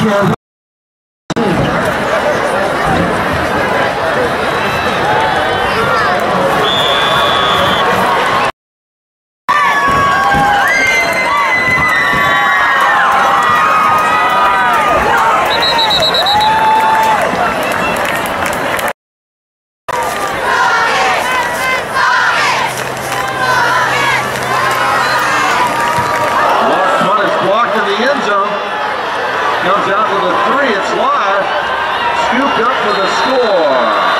for To the three. It's live. Scooped up for the score.